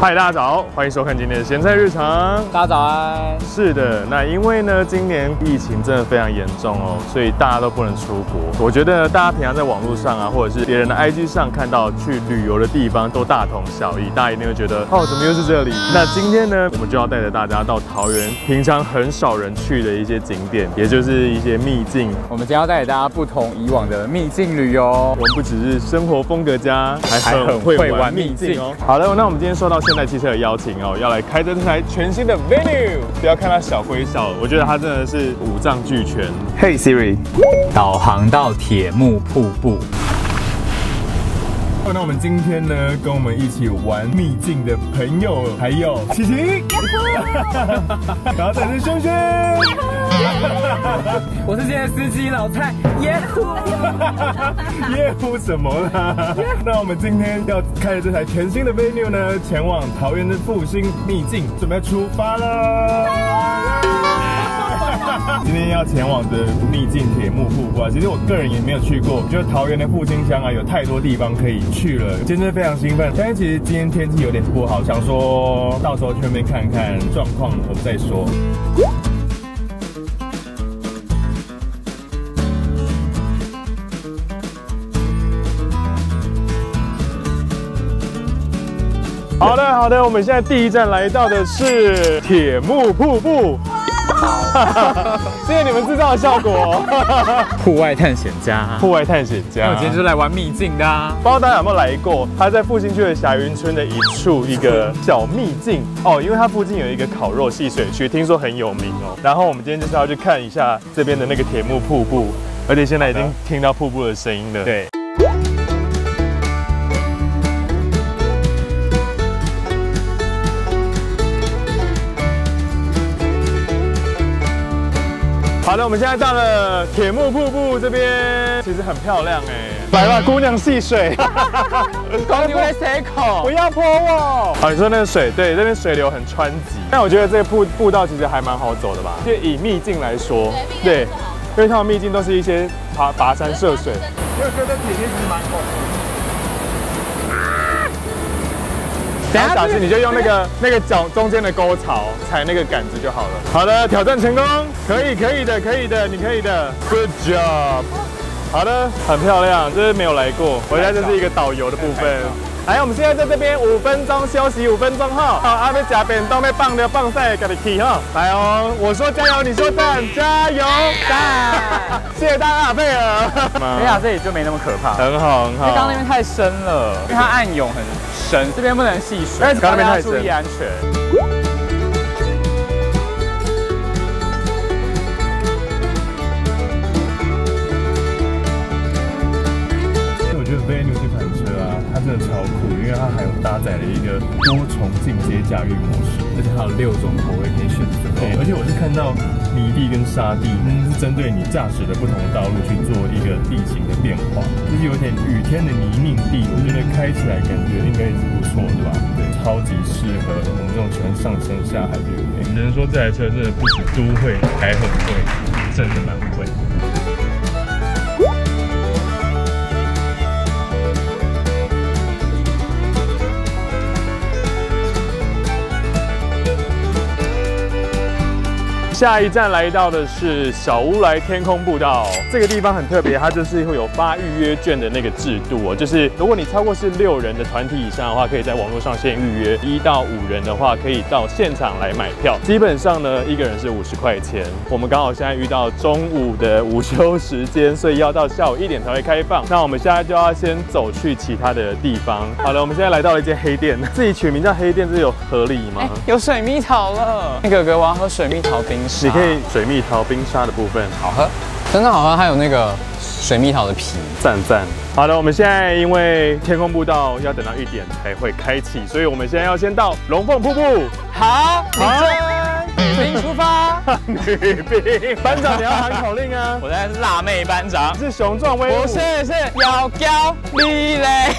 嗨，大家早，欢迎收看今天的咸菜日常。大家早安。是的，那因为呢，今年疫情真的非常严重哦，所以大家都不能出国。我觉得大家平常在网络上啊，或者是别人的 IG 上看到去旅游的地方，都大同小异，大家一定会觉得 哦，怎么又是这里？那今天呢，我们就要带着大家到桃园平常很少人去的一些景点，也就是一些秘境。我们今天要带给大家不同以往的秘境旅游。我们不只是生活风格家，还很会玩秘境哦。好的，那我们今天说到现代汽车的邀请哦，要来开这台全新的 Venue。不要看它小归小，我觉得它真的是五脏俱全。Hey Siri，导航到铁木瀑布。那我们今天呢，跟我们一起玩秘境的朋友还有琪琪，然后再是轩轩，我是今天的司机老蔡，耶呼，耶呼什么啦？那我们今天要开的这台全新的 Venue 呢，前往桃园的复兴秘境，准备出发了。今天要前往的秘境铁木瀑布啊，其实我个人也没有去过。我觉得桃园的复兴乡啊，有太多地方可以去了，真的非常兴奋。但是其实今天天气有点不好，想说到时候去那边看看状况，我们再说。好的，好的，我们现在第一站来到的是铁木瀑布。谢谢你们制造的效果。户外探险家，户外探险家，我今天就来玩秘境的。不知道大家有没有来过？他在复兴区的霞云村的一处一个小秘境哦，因为它附近有一个烤肉戏水区，听说很有名哦。然后我们今天就是要去看一下这边的那个铁木瀑布，而且现在已经听到瀑布的声音了。对。好的，我们现在到了铁木瀑布这边，其实很漂亮哎。来吧，姑娘戏水。高你会塞口，不要泼我。好，你说那个水，对，那边水流很湍急。但我觉得这个步步道其实还蛮好走的吧？就以秘境来说，对，因为它的秘境都是一些爬跋山涉水。因为觉得体力其实蛮恐怖。等下，下次你就用那个那个脚中间的沟槽踩那个杆子就好了。好的，挑战成功，可以，可以的，可以的，你可以的，Good job。好的，很漂亮，这是没有来过。我现在就是一个导游的部分。来，我们现在在这边五分钟休息五分钟哈。好，阿妹夹扁都妹棒的棒赛给你踢哈。来哦，我说加油，你说赞，加油赞。谢谢大家的配合。没想这里就没那么可怕，很好很好。因为刚刚那边太深了，因为它暗涌很深，这边不能戏水，刚刚那边太深，注意安全。因为它还有搭载了一个多重进阶驾驭模式，而且它有六种口味可以选择。对，而且我是看到泥地跟沙地，是针对你驾驶的不同的道路去做一个地形的变化，就是有点雨天的泥泞地，我觉得开起来感觉应该也是不错，对吧？对，超级适合我们这种喜欢上山下海的人。只能说这台车真的不止都会，还很会，真的蛮会。下一站来到的是小乌来天空步道，这个地方很特别，它就是会有发预约券的那个制度哦，就是如果你超过是六人的团体以上的话，可以在网络上先预约；一到五人的话，可以到现场来买票。基本上呢，一个人是五十块钱。我们刚好现在遇到中午的午休时间，所以要到下午一点才会开放。那我们现在就要先走去其他的地方。好了，我们现在来到了一间黑店，自己取名叫黑店，这有合理吗？有水蜜桃了，哥哥，我要喝水蜜桃冰。你可以水蜜桃冰沙的部分好喝，真的好喝，还有那个水蜜桃的皮，赞赞。好的，我们现在因为天空步道要等到一点才会开启，所以我们现在要先到龙凤瀑布。好，好。女兵出发，女兵班长你要喊口令啊！我在是辣妹班长，是雄壮威武，不是是要娇丽嘞。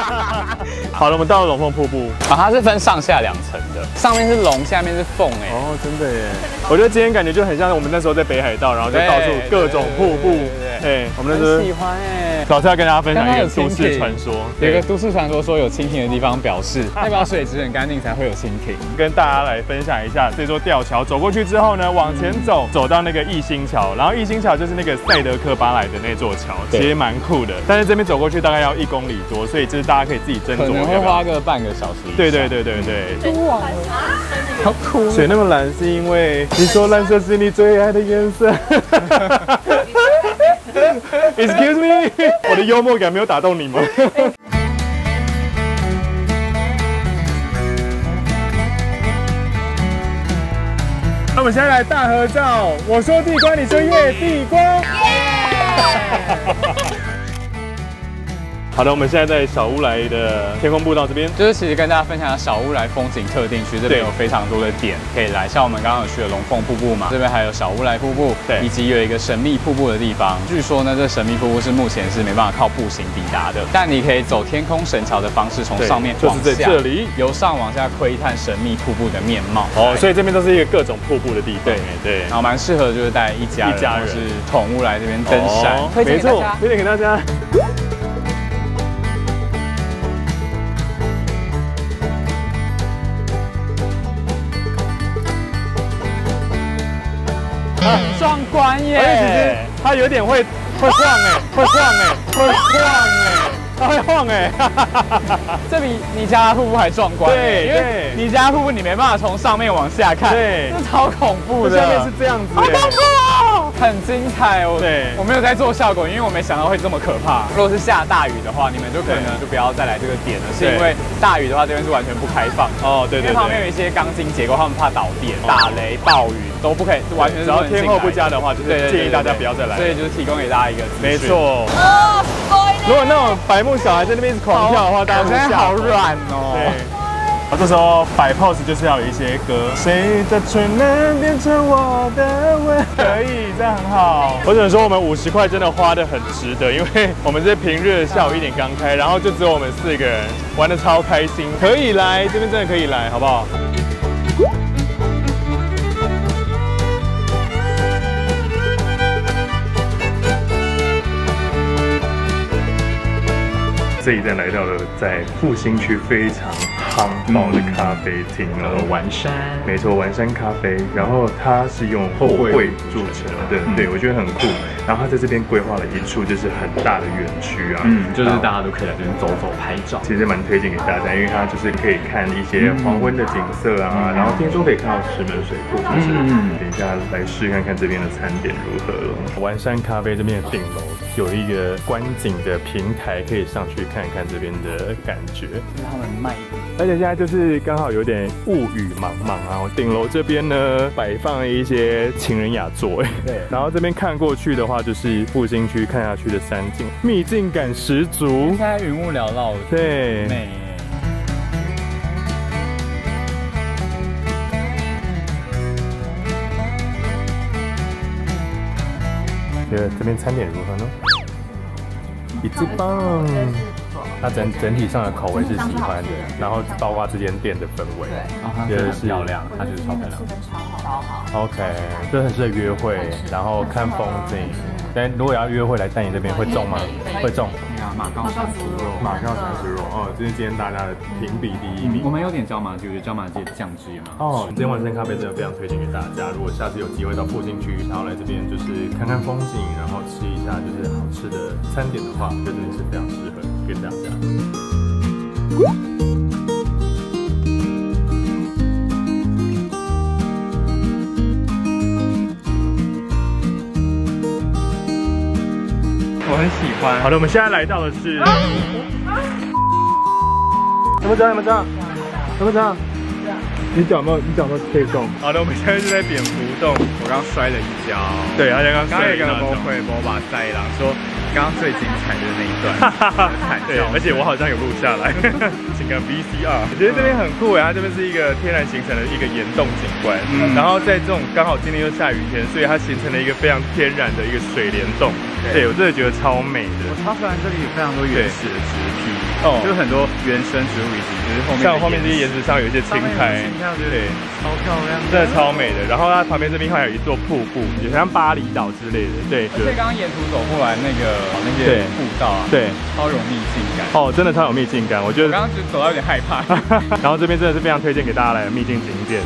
好了，我们到了龙凤瀑布啊，它是分上下两层的，上面是龙，下面是凤哎。哦，真的耶！我觉得今天感觉就很像我们那时候在北海道，然后就到处各种瀑布。对，我们那时候喜欢哎。老师要跟大家分享一个都市传说，有个都市传说说有蜻蜓的地方表示代表水质很干净才会有蜻蜓。跟大家来分享一下这座吊桥，走过去之后呢，往前走，走到那个一心桥，然后一心桥就是那个赛德克巴莱的那座桥，其实蛮酷的。但是这边走过去大概要一公里多，所以就是大家可以自己斟酌，可能会花个半个小时。对对对对对。哇，好酷！水那么蓝是因为你说蓝色是你最爱的颜色。Excuse me，我的幽默感没有打动你吗？那我们现在来大合照。我说地瓜，你说月地瓜。好的，我们现在在小乌来的天空步道这边，就是其实跟大家分享下小乌来风景特定区，这边有非常多的点可以来，像我们刚刚有去的龙凤瀑布嘛，这边还有小乌来瀑布，对，以及有一个神秘瀑布的地方。据说呢，这神秘瀑布是目前是没办法靠步行抵达的，但你可以走天空神桥的方式，从上面就是在这里。由上往下窥探神秘瀑布的面貌。哦，所以这边都是一个各种瀑布的地方。对。对，然后蛮适合就是带一家一家人。是宠物来这边登山，没错，推荐给大家。壮观耶！而且其实它有点会会晃哎，会晃哎，会晃哎，它会晃哎，这比尼加拉瀑布还壮观。对，因为尼加拉瀑布你没办法从上面往下看，对，这超恐怖的。下面是这样子，好恐怖哦，很精彩哦。对，我没有在做效果，因为我没想到会这么可怕。如果是下大雨的话，你们就可能就不要再来这个点了，是因为大雨的话这边是完全不开放。哦，对对。因为旁边有一些钢筋结构，他们怕导电、打雷、暴雨。都不可以，完全只要天候不佳的话，就是建议大家不要再来。所以就是提供给大家一个没错。哦如果那种白目小孩在那边一直狂跳的话，大家现在好软哦。对。啊，这时候摆 pose 就是要有一些歌。谁的唇能变成我的吻？可以，这样很好。我只能说，我们五十块真的花的很值得，因为我们这平日下午一点刚开，然后就只有我们四个人玩的超开心。可以来这边，真的可以来，好不好？这一站来到了在复兴区非常夯爆的咖啡厅了，完山，没错，完山咖啡。然后它是用后会做成的，对我觉得很酷。然后它在这边规划了一处就是很大的园区啊，嗯，就是大家都可以来这边走走拍照。其实蛮推荐给大家，因为它就是可以看一些黄昏的景色啊，然后听说可以看到石门水库，就是等一下来试看看这边的餐点如何了。完山咖啡这边的顶楼有一个观景的平台，可以上去看。看看这边的感觉，是他们卖而且现在就是刚好有点雾雨茫茫啊。顶楼这边呢，摆放了一些情人雅座，哎，对。然后这边看过去的话，就是复兴区看下去的山景，秘境感十足。现在云雾缭绕，对，美。觉得这边餐点如何呢？一只棒。它整整体上的口味是喜欢的，然后包括这间店的氛围，对，觉得是漂亮，它就是超漂亮，超好超好，OK，这很适合约会，然后看风景。但如果要约会来带你这边会中吗？会中。马告三十肉，马告三十肉，哦，这是今天大家的评比第一名。我们有点椒麻鸡，椒麻鸡酱汁嘛。哦，今天晚上咖啡真的非常推荐给大家。如果下次有机会到附近区，然后来这边就是看看风景，然后吃一下就是好吃的餐点的话，真的是非常适合给大家。我很喜欢。好的，我们现在来到的是。怎么着？怎么着？怎么着？你脚没有？你脚没有可以动？好的，我们现在就在蝙蝠洞。我刚摔了一跤。对，而且刚刚也跟波会波把赛郎说。刚刚最精彩的那一段，对，而且我好像有录下来，请个 VCR。我觉得这边很酷哎，它这边是一个天然形成的一个岩洞景观，嗯然后在这种刚好今天又下雨天，所以它形成了一个非常天然的一个水帘洞。对我真的觉得超美的。我超喜欢这里有非常多原始的植皮。哦，就是很多原生植物以及就是后面像后面这些岩石上有一些青苔，对，超漂亮，真的超美的。然后它旁边这边还有一座瀑布，也像巴厘岛之类的。对，而且刚刚沿途走过来那个那些步道啊，对，超有秘境感。哦，真的超有秘境感，我觉得。刚刚就走到有点害怕。然后这边真的是非常推荐给大家来的秘境景点。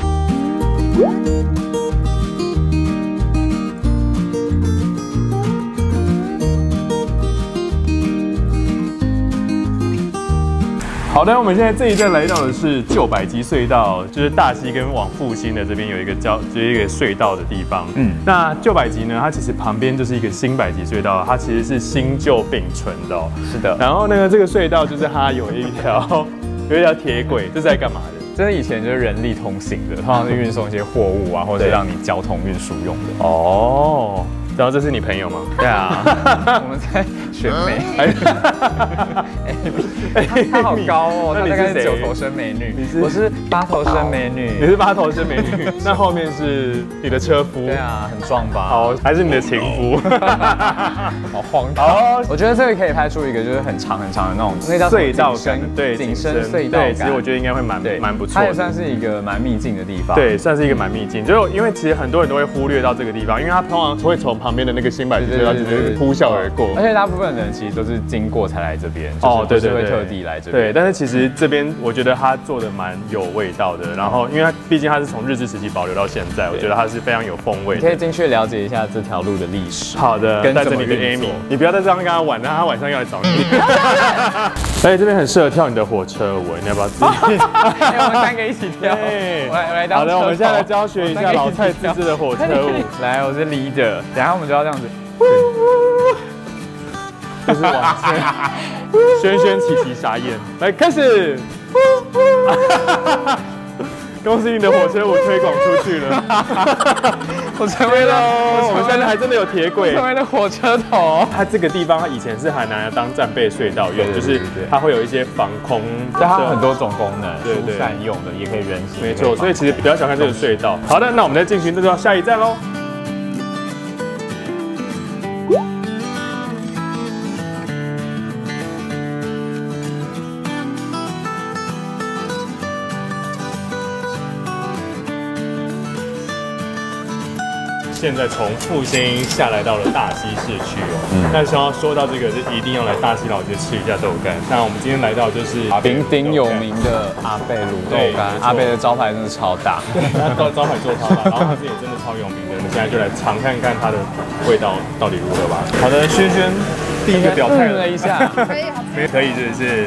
好的，我们现在这一站来到的是旧百吉隧道，就是大溪跟往复兴的这边有一个交，就是一个隧道的地方。嗯，那旧百吉呢，它其实旁边就是一个新百吉隧道，它其实是新旧并存的。是的。然后那个这个隧道就是它有一条 有一条铁轨，这是在干嘛的？这是以前就是人力通行的，通常是运送一些货物啊，或者让你交通运输用的。哦。然后这是你朋友吗？对啊，我们在选美。哎，她 好高哦，她大概是九头身美女。你是？我是八头身美女。你是八头身美女？那后面是你的车夫？对啊，很壮吧？好，还是你的情夫？好荒唐。我觉得这个可以拍出一个就是很长很长的那种那叫隧道感，对，景深隧道感。其实我觉得应该会蛮蛮不错。它也算是一个蛮秘境的地方。对，算是一个蛮秘境。就因为其实很多人都会忽略到这个地方，因为它通常会从旁边的那个新百吉隧道直接呼啸而过，而且大部分人其实都是经过才来这边，哦，对对对，会特地来这边。对，但是其实这边我觉得他做的蛮有味道的，然后因为它毕竟他是从日治时期保留到现在，我觉得他是非常有风味。你可以进去了解一下这条路的历史。好的，带着你跟 Amy，你不要在这样跟他玩，那他晚上要来找你。而 且这边很适合跳你的火车舞，你要不要自己？我们三个一起跳。来来，好的，我们现在来教学一下老蔡自制的火车舞。来，我是 leader，等下我们就要这样子。就是往前，轩轩琪琪傻眼，来开始。恭喜你的火车舞推广出去了，我成为了，我们现在还真的有铁轨，成为了火车头。它这个地方，它以前是海南当战备隧道用，就是它会有一些防空，它有很多种功能，疏散用的，也可以人行。没错，所以其实比较小看这个隧道。好的，那我们再进行，这就下一站喽。现在从复兴下来到了大溪市区哦，嗯，但是要说到这个，就一定要来大溪老街吃一下豆干。那我们今天来到就是鼎鼎有名的阿贝卤豆干，阿贝的招牌真的超大，他招招牌做超大，然后他自己真的超有名的。我们现在就来尝看看它的味道到底如何吧。好的，轩轩。第一个表态了一下，可以，没可以，是不是？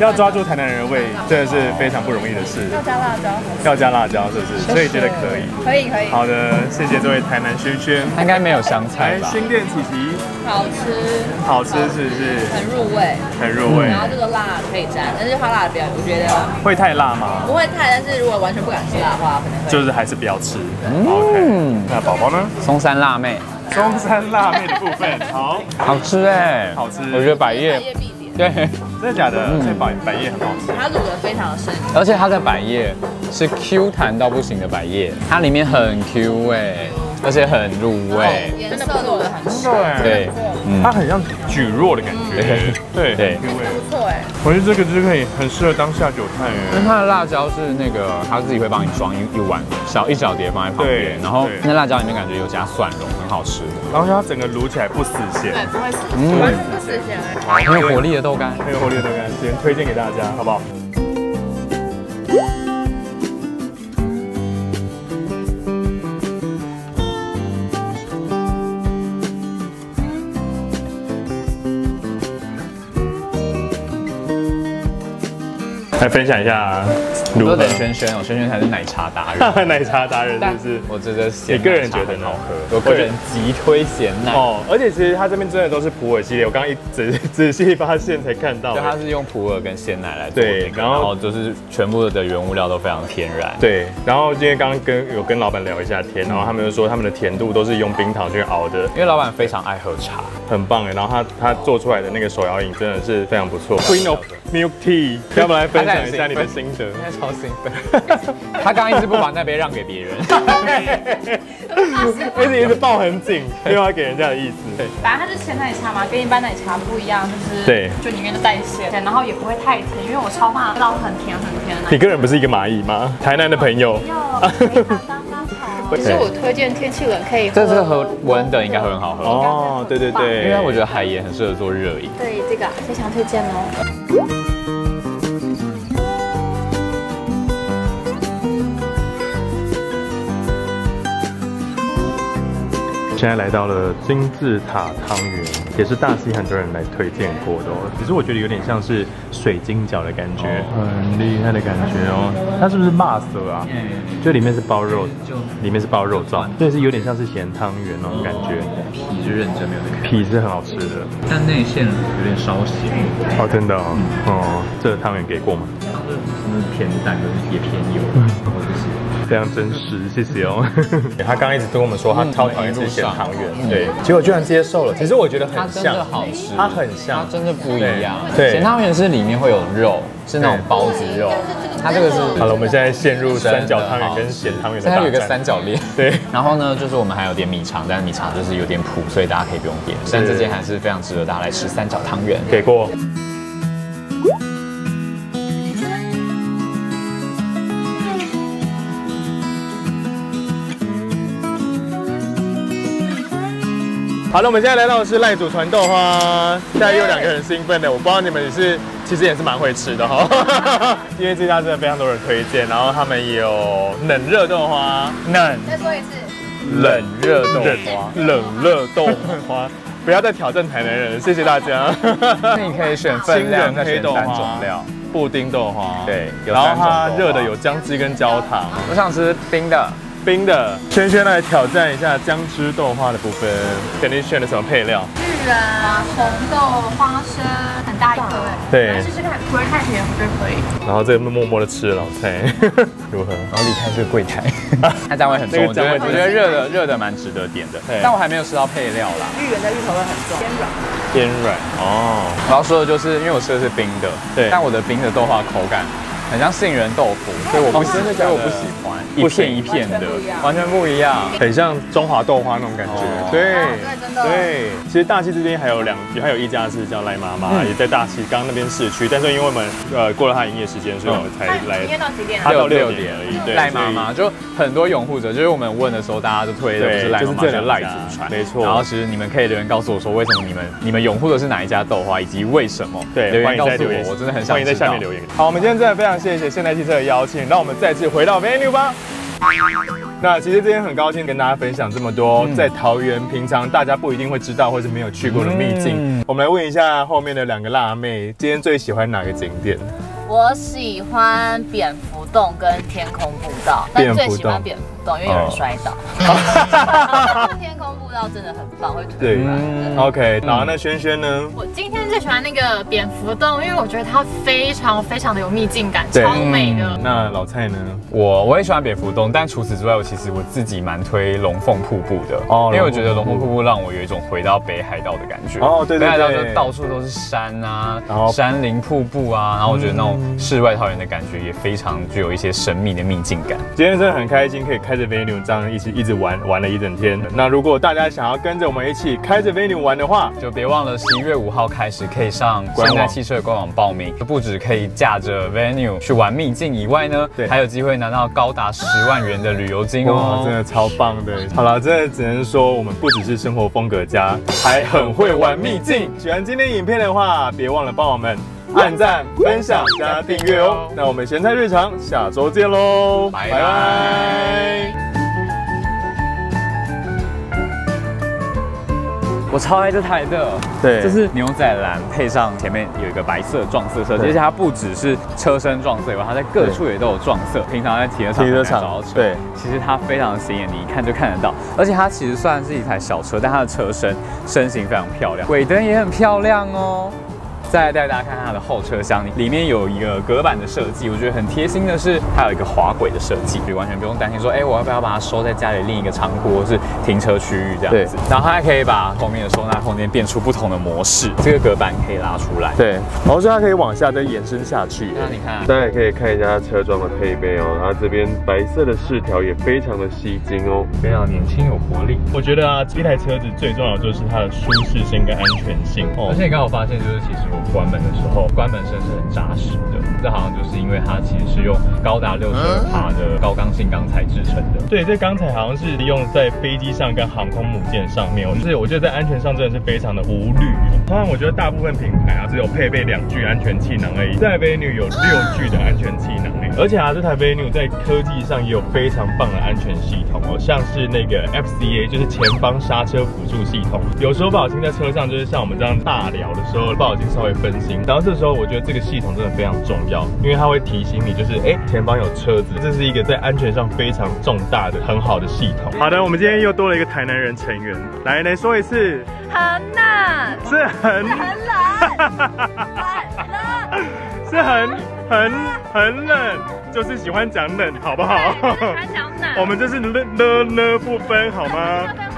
要抓住台南人的胃，真的是非常不容易的事。要加辣椒，要加辣椒，是不是？所以觉得可以，可以，可以。好的，谢谢这位台南轩轩。应该没有香菜吧？新店琪琪，好吃，好吃，是不是？很入味，很入味。然后这个辣可以沾，但是花辣的表，我觉得会太辣吗？不会太，但是如果完全不敢吃辣的话，可能。就是还是不要吃。OK，那宝宝呢？松山辣妹。中山辣妹的部分，好好吃哎，好吃。我觉得百叶，对，真的假的？这百百叶很好吃，它卤的非常的深，而且它的百叶是 Q 弹到不行的百叶，它里面很 Q 哎。而且很入味，颜色做的很深，对，它很像蒟蒻的感觉，对。对，不错哎。我觉得这个就可以很适合当下酒菜哎。因为它的辣椒是那个，他自己会帮你装一一碗小一小碟放在旁边，然后那辣椒里面感觉有加蒜蓉，很好吃。然后它整个卤起来不死咸，对，不会死，不会不死咸。哎。很有活力的豆干，很有活力的豆干，先推荐给大家，好不好？分享一下，多等轩轩哦，轩轩才是奶茶达人，奶茶达人是不是？我觉得你个人觉得好喝，我个人极推咸奶哦。而且其实它这边真的都是普洱系列，我刚刚一仔仔细发现才看到，对，它是用普洱跟鲜奶来做，对，然后就是全部的原物料都非常天然，对。然后今天刚刚跟有跟老板聊一下天，然后他们就说他们的甜度都是用冰糖去熬的，因为老板非常爱喝茶，很棒哎。然后他他做出来的那个手摇饮真的是非常不错，Queen of Milk Tea，要不来分享一下你的心。应该超兴奋，他刚刚一直不把那杯让给别人。一直一直抱很紧，没有要给人家的意思。对，反正它是鲜奶茶嘛，跟一般奶茶不一样，就是对，就里面的带鲜，然后也不会太甜，因为我超怕味道很甜很甜的。你个人不是一个蚂蚁吗？台南的朋友。其实我推荐天气冷可以，这是喝温的应该会很好喝哦。对对对，因为我觉得海盐很适合做热饮。对，这个非常推荐哦。现在来到了金字塔汤圆，也是大溪很多人来推荐过的哦。只是我觉得有点像是水晶饺的感觉，很厉害的感觉哦。它是不是麻色啊？就里面是包肉，就里面是包肉状，对，是有点像是咸汤圆那种感觉。皮是认真没有那个皮是很好吃的，但内馅有点稍咸。哦，真的哦。哦，这个汤圆给过吗？偏淡，可是也偏油，我不喜欢。非常真实，谢谢哦。他刚刚一直跟我们说他超讨厌吃咸汤圆，对，结果居然接受了。其实我觉得很像，好吃，它很像，它真的不一样。对，咸汤圆是里面会有肉，是那种包子肉。它这个是好了，我们现在陷入三角汤圆跟咸汤圆的大战。它有一个三角恋。对，然后呢，就是我们还有点米肠，但是米肠就是有点普，所以大家可以不用点。但这间还是非常值得大家来吃三角汤圆。给过。好了，我们现在来到的是赖祖传豆花，现在又两个人兴奋的，我不知道你们也是，其实也是蛮会吃的哈，因为这家真的非常多人推荐，然后他们也有冷热豆花，冷，再说一次，冷热豆花，冷热豆花，不要再挑战台南人，谢谢大家。那你可以选分量，黑豆花，布丁豆花，对，然后它热的有姜汁跟焦糖，我想吃冰的。冰的，轩轩来挑战一下姜汁豆花的部分，肯定选了什么配料？芋圆、红豆、花生，很大一颗哎。对，来试试看，不会太甜，我觉得可以。然后这个默默的吃了老菜，如何？然后离开这个柜台，它价位很重，我觉得我觉得热的热的蛮值得点的。但我还没有吃到配料啦。芋圆的芋头会很重，偏软。偏软哦。我要说的就是，因为我吃的是冰的，对，但我的冰的豆花口感。很像杏仁豆腐，所以我不，所以我不喜欢一片一片的，完全不一样，很像中华豆花那种感觉。对，对，其实大溪这边还有两，还有一家是叫赖妈妈，也在大溪刚那边市区，但是因为我们呃过了他营业时间，所以我们才来。营业到几点？他到六点而已。对，赖妈妈就很多拥护者，就是我们问的时候，大家都推的是赖妈妈，是赖祖传，没错。然后其实你们可以留言告诉我说，为什么你们你们拥护的是哪一家豆花，以及为什么？对，留言告诉我，我真的很想欢迎在下面留言。好，我们今天真的非常谢谢现代汽车的。邀请，让我们再次回到 venue 吧。那其实今天很高兴跟大家分享这么多在桃园平常大家不一定会知道或是没有去过的秘境。我们来问一下后面的两个辣妹，今天最喜欢哪个景点？我喜欢蝙蝠洞跟天空步道，但最喜欢蝙蝠洞，因为有人摔倒。天空步道真的很棒，会推对，OK。然后那轩轩呢？我今天最喜欢那个蝙蝠洞，因为我觉得它非常非常的有秘境感，超美的。那老蔡呢？我我也喜欢蝙蝠洞，但除此之外，我其实我自己蛮推龙凤瀑布的哦，因为我觉得龙凤瀑布让我有一种回到北海道的感觉。哦，对对对，北海道就到处都是山啊，然后山林瀑布啊，然后我觉得那种。世外桃源的感觉也非常具有一些神秘的秘境感。今天真的很开心，可以开着 Venue 这样一起一直玩玩了一整天。那如果大家想要跟着我们一起开着 Venue 玩的话，就别忘了十一月五号开始可以上现代汽车的官网报名。不止可以驾着 Venue 去玩秘境以外呢，对，还有机会拿到高达十万元的旅游金哦，真的超棒的。好了，真的只能说我们不只是生活风格家，还很会玩秘境。喜欢今天影片的话，别忘了帮我们。按赞、分享、加订阅哦！那我们咸菜日常下周见喽，拜拜！我超爱这台的，对，这是牛仔蓝配上前面有一个白色撞色设计，而且它不只是车身撞色以外，它在各处也都有撞色。平常在停车场停车场对，其实它非常的显眼，你一看就看得到。而且它其实算是一台小车，但它的车身身形非常漂亮，尾灯也很漂亮哦。再带大家看看它的后车厢，里面有一个隔板的设计，我觉得很贴心的是，它有一个滑轨的设计，就完全不用担心说，哎，我要不要把它收在家里另一个仓库或是停车区域这样子。然后它还可以把后面的收纳空间变出不同的模式，这个隔板可以拉出来。对，然后它可以往下再延伸下去。那你看，大家也可以看一下它车装的配备哦，它这边白色的饰条也非常的吸睛哦，非常年轻有活力。我觉得啊，这台车子最重要的就是它的舒适性跟安全性哦。而且你刚好发现，就是其实我关门的时候，关门声是很扎实的。这好像就是因为它其实是用高达六十二帕的高刚性钢材制成的。对，这钢材好像是用在飞机上跟航空母舰上面。就是我觉得在安全上真的是非常的无虑。当然，我觉得大部分品牌啊，只有配备两具安全气囊而已。这台 Venue 有六具的安全气囊，而且啊，这台 Venue 在科技上也有非常棒的安全系统哦，像是那个 FCA，就是前方刹车辅助系统。有时候不小心在车上，就是像我们这样大聊的时候，不小心稍微分心，然后这时候我觉得这个系统真的非常重要，因为它会提醒你，就是哎，前方有车子，这是一个在安全上非常重大的很好的系统。好的，我们今天又多了一个台南人成员，来来说一次，很冷，是很很冷，很冷，是很很很冷，就是喜欢讲冷，好不好？喜欢讲冷，我们就是了了了不分，好吗？